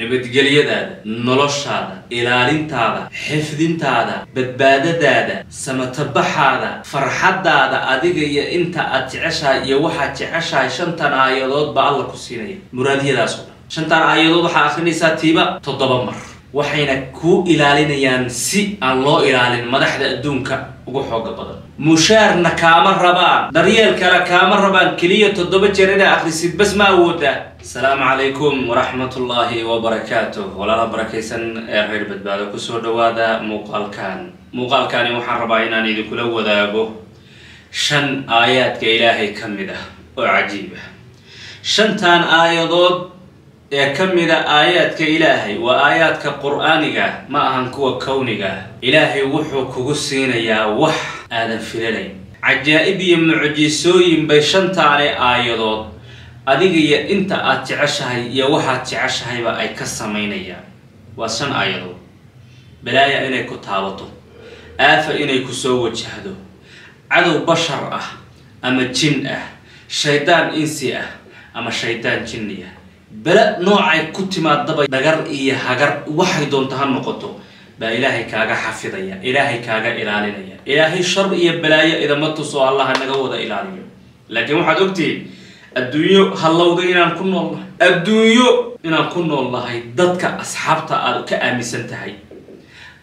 nabadgelyadaada noloshaada ilaalintaada xifdintaada badbaadadaada samatabaxaada farxaddaada adiga iyo inta aad jeceshahay iyo waxaad jeceshahay shantan aayadood baa alla ku siinaya. Muraadiyadaas oo dhan. Shantan aayadood waxaa akrinaysaa tiiba toddoba mar waxayna kuu ilaalinayaan si aan loo ilaalin madaxda adduunka ugu xooga badan. Mushaarna kaama rabaan daryeel kale kaama rabaan keliya toddoba jeer inaa akhrisid bas ma awoodaa asalaamu calaykum waraxmatullaahi wabarakaatuh. Walaala barakaysan ee reer badbaado ku soo dhawaada muuqaalkan. Muuqaalkani waxaan rabaa inaan idinkula wadaago shan aayaadka ilaahay ka mid ah oo cajiib ah. Shantan aayadood ee ka mida aayaadka ilaahay waa aayaadka qur'aaniga ma ahan kuwa kowniga ilaahay wuxuu kugu siinayaa wax aadan filanayn cajaa'ib iyo mucjisooyin bay shantaane aayadood adiga iyo inta aad jeceshahay iyo waxaad jeceshahayba ay ka samaynayaan. Waa shan aayadood. Balaaya inay ku taabato. Aafa inay ku soo wajahdo. Cadow bashar ah ama jin ah. Shaydaan insi ah ama shaydaan jinni ah bele noocay ku timaadaba dhagar iyo hagar waxay doonto ha noqoto. Baa ilaahay kaaga xafidaya ilaahay kaaga ilaalinaya. Ilaahay shar iyo balaayo idama tuso allaha naga wada ilaaliyo. Laakiin waxaad ogtihiin adduunyo hallowda inaan ku nool nahay. Adduunyo inaan ku nool nahay dadka asxaabta aad ka aaminsan tahay.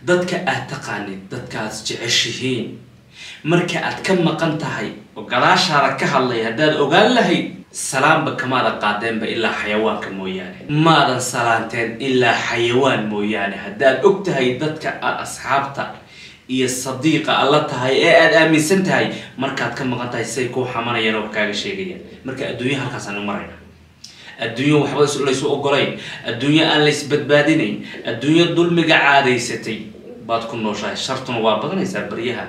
Dadka aad taqaanid dadkaaad jeceshihiin. Marka aad ka maqan tahay oo gadaashaada ka hadlay haddaad ogaan lahayd salaanba kamaada qaadeenba ilaa xayawaanka mooyaane. Maadan salaanteen ilaa xayawaan mooyaane. Haddaad og tahay dadka aad asxaabta iyo sadiiqa alla tahay ee aada aaminsan tahay markaad ka maqan tahay say kuu xamanayaan oo kaaga sheegayaan. Marka adduunya halkaasaan marayna adduunyo waxba laysu ogolayn adduunyo aan laysbadbaadinayn adduunyo dulmiga caadaysatay. Baad ku nooshahay. Shartuna waa badanaysaa baryaha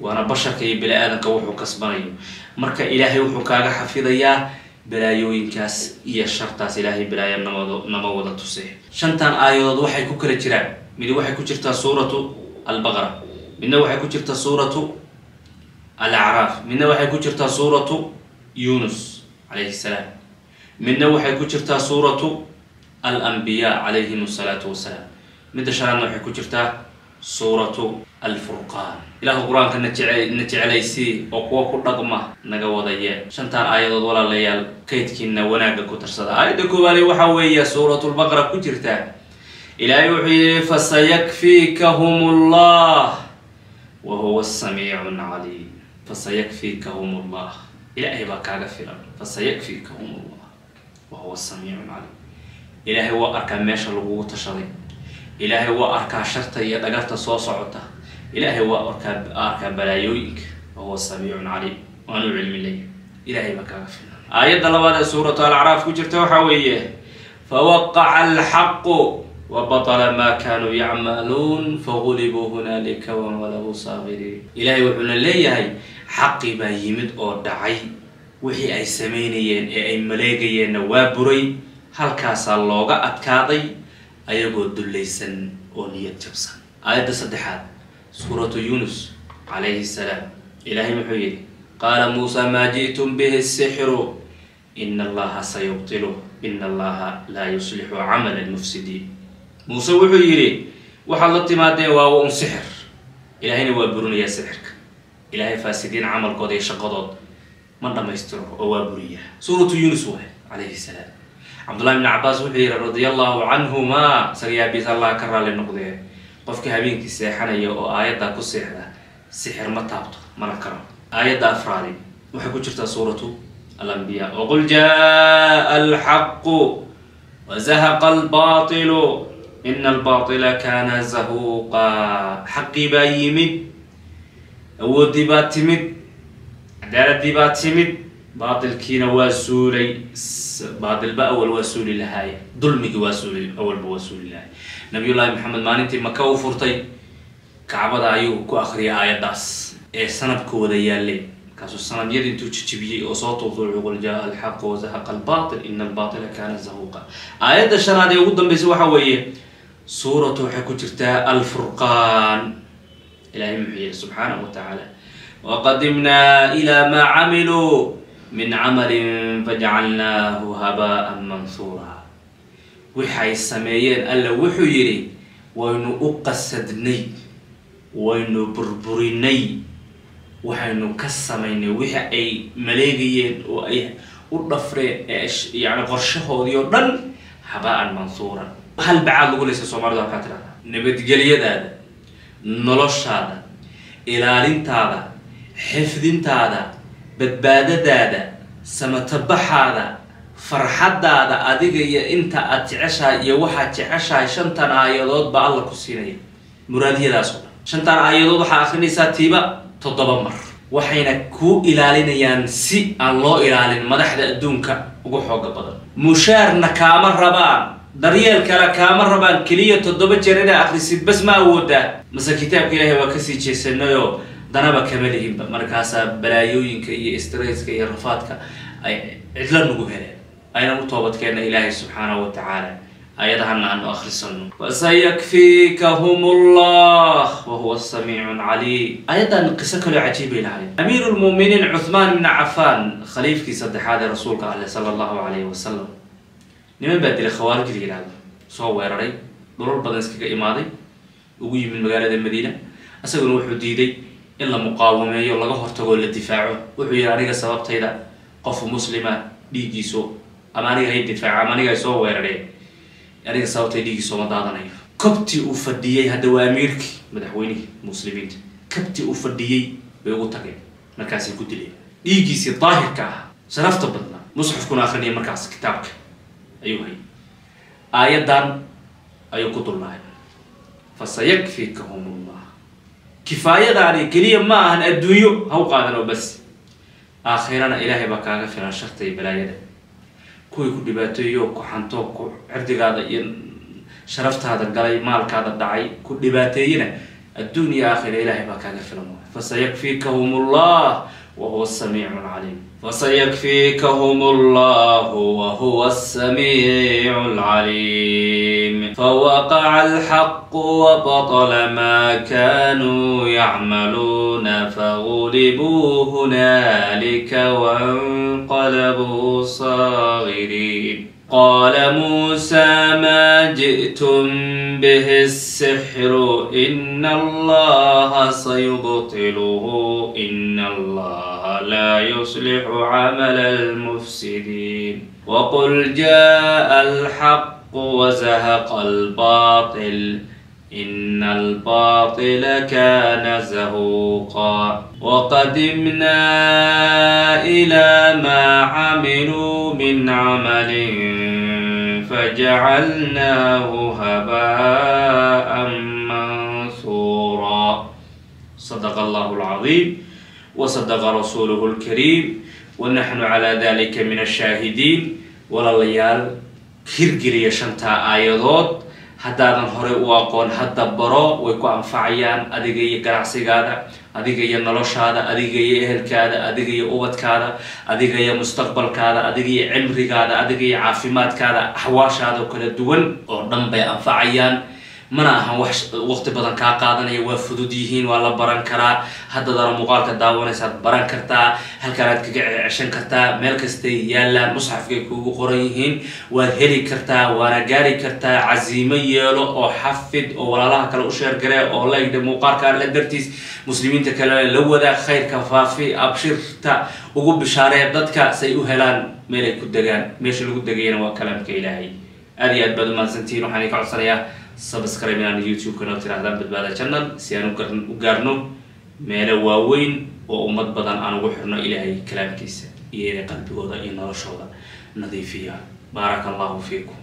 waana basharka iyo bini aadamka wuxuu kasbanayo. Marka ilaahay wuxuu kaaga xafidayaa balaayooyinkaas iyo shartaas ilaahay balaaya namad nama wada tuse shantan aayadood waxay ku kala jiraan. Mid waxay ku jirtaa suuratu albaqara midna waxay ku jirtaa suuratu alacraaf midna waxay ku jirtaa suuratu yunus calayhi salaam midna waxay ku jirtaa suuratu alambiya calayhim asalaatu wasalaam midda shanaadna waxay ku jirtaa suuratu alfurqaan. Ilaahu qur'aanka na jece na jeclaysii oo kuwa ku dhaqma naga wadayee shantaan aayadood walaalayaal kaydkiina wanaagga ku tarsada aayadda koowaale waxaa weeya suuratulbaqara ku jirtaa ilaahay wuxuu yihi fasayakfiikahum allah wa huwa samiicu caliim fasayakfiikahum allah ilaahay baa kaaga filan. Fasayakfiikahum allah wa huwa samiicu caliim ilaahay waa arkaa meesha lagugu tashaday. Ilaahay waa arkaa sharta iyo dhagarta soo socota ilaahay waa arkaa balaayooyinka wahuwa samiicun caliim waanu cilmi leeya ilaahay baa kaaga filan. Aayadda labaad ee suuratu alacraaf ku jirta waxaa weeye fawaqaca alxaqu wabatala ma kanuu yacmaluun fagulibuu hunaalika wanqalabuu saabiriin. Ilaahay wuxuuna leeyahay xaqii baa yimid oo dhacay. Wixii ay samaynayeen ee ay maleegayeenna waa buray halkaasaa looga adkaaday ayagoo dullaysan oo niyad jabsan. Aayadda saddexaad suuratu yunus calayhi salaam ilaahay muxuu yidhi qaala muusa maa ji'tum bihi sixru ina allaha sayubtilu ina allaha laa yuslixu camala lmufsidiin muuse wuxuu yidhi waxaad la timaadeen waa un sixir. Ilaahayna waa burinayaa sixirka. Ilaahay faasidiin camalkooda iyo shaqadood ma dhammaystiro oo waa buriyaa suuratu yunus waay calayhi salaam. Cabdullahi bn cabaas wuxuu yihi radia allahu canhuma sagayaabiis allah ka raalli noqdee qofkii habeenkii seexanaya oo aayaddaa ku seexda sixir ma taabto mana karo. Aayadda afraadi waxay ku jirtaa suuratu alambiya waqul jaa alxaqu wazahaqa albatilu ina albatila kana zahuuqa. Xaqii baa yimid awooddii baa timid cadaaladii baa timid baatilkiina waa suulay. Baatilba awal waa suuli lahaay dulmigii waa suuli awalba waa suuli lahaay nabiyullaahi maxamed maalintii maka u furtay kacbada ayuu ku akriyay aayaddaas ee sanabka wada yaalleen markaasuu sanabyadii intuu jijibiyey oo soo tuutuucu qul jaa alxaqu wazahaqa albaatil ina albaatila kaana zahuuqa. Aayadda shanaad ee ugu dambaysa waxa weeye suuratu waxay ku jirtaa alfurqaan. Ilahay muxuu yihi subxaanahu wa tacaala waqadimnaa ilaa maa camiluu min camalin fajacalnaahu habaan manhuura waxay sameeyeen alla wuxuu yidhi waynu u qasadnay waynu burburinay waxaynu ka samaynay wixii ay maleegayeen oo ay u dhafreen ee yani qorshahoodii oo dhan habaa-an mansuuran. Hal bacaad lagu leysa soomaalida halkaa tidhahda nabadgelyadaada noloshaada ilaalintaada xifdintaada badbaadadaada samatabaxaada farxaddaada adiga iyo inta aad jeceshahay iyo waxaad jeceshahay shantan aayadood baa alla ku siinaya. Muraadiyadaas oo dhan. Shantan aayadood waxaa akrinaysaa tiiba toddoba mar. Waxayna kuu ilaalinayaan si aan loo ilaalin madaxda adduunka ugu xooga badan. Mushaarna kaama rabaan. Daryeel kale kaama rabaan keliya toddoba jeer inaa akrisid bas ma awoodaa. Mase kitaabka ilaahay waa ka sii jeesanayoo danaba kama lihinba. Markaasaa balaayooyinka iyo stresska iyo rafaadka ay cidla nagu heleen aynan u toobadkeenna ilaahay subxaanahu wa tacaala ayadahana aanu akrisano fasayakfikahum llah wahuwa samiicu caliim ayadan qiso kaloo cajiibay lahayd amiiru lmuuminiin cuthmaan ibni cafaan khaliifkii saddexaad ee rasuulka ale sala allahu calayhi wasalam niman baa dilay khawaarij la yihahdo soo weeraray dhulal badan iskaga imaaday ugu yimid magaalada madiina isaguna wuxuu diiday in la muqaawameeyo laga hortagoo la difaaco wuxuu yihi aniga sababtayda qof muslima dhiiggiisu ama aniga hay difaaco ama aniga ay soo weerareen aniga sababtay dhiiggiisu ma daadanayo kabti uu fadhiyey hadda waa amiirkii madaxweynihii muslimiinta. Kabti uu fadhiyey bay ugu tageen markaasay ku dileen. Dhiiggiisii daahirka ah sharafta badnaa musxafkuna akrinaya markaas kitaabka ayuu hayay. Aayaddan ayuu ku dulnahay fasayakfikahum llah kifaayadaani keliya ma ahan adduunyo ha u qaadan oo bas. Aakhirana ilaahay baa kaaga filan sharta iyo balaayada kuwii ku dhibaateeyo ku xanto ku cirdigaada iyo sharaftaada galay maalkaada dhacay ku dhibaateeyena adduun iyo aakhira ilaahay baa kaaga filan. Waay fasayakfikahum wahuwa asamiicu lcaliim فسيكفيكهم الله وهو السميع العليم. فوقع الحق وبطل ما كانوا يعملون. فغلبوا هنالك وانقلبوا صاغرين. قال موسى ما جئتم به السحر إن الله سيبطله إن الله لا يصلح عمل المفسدين. وقل جاء الحق وزهق الباطل. إن الباطل كان زهوقا. وقدمنا إلى ما عملوا من عمل فجعلناه هباء منثورا. صدق الله العظيم وصدق رسوله الكريم ونحن على ذلك من الشاهدين. ولا ليال hirgeliya shantaa aayadood haddaadan horey u aqoon hadda baro way ku anfacayaan adiga iyo ganacsigaada adiga iyo noloshaada adiga iyo ehelkaada adiga iyo ubadkaada adiga iyo mustaqbalkaada adiga iyo cimrigaada adiga iyo caafimaadkaada axwaashaada kala duwan oo dhan bay anfacayaan mana ahan wax waqti badan kaa qaadanaya waa fudud yihiin waa la baran karaa. Haddadana muuqaalka daawanaysaad baran kartaa. Halkaanaad kaga ceshan kartaa. Meel kastay yaallaan musxafkay kuugu qoran yihiin. Waad heli kartaa waana gaari kartaa. Casiimo yeelo oo xafid oo walaalaha kale u sheergale oo laydha muuqaalka alla dartiis. Muslimiinta kale la wadaag khayrka faafi abshirta ugu bishaaree dadka say u helaan meelay ku degaan. Meesha lagu degayana waa kalaamka ilaahay. Aad iyo aad baad umahadsantihiin waxaan idinka codsanayaa subscribe inaan youtube-kana oo tirahdaan badbaada channel si aan u gaarno meelo waaweyn oo ummad badan aan ugu xirno ilaahay kalaamkiisa iyo inay qalbigooda iyo noloshooda. Nadiifiya. Baaraka allahu fiikum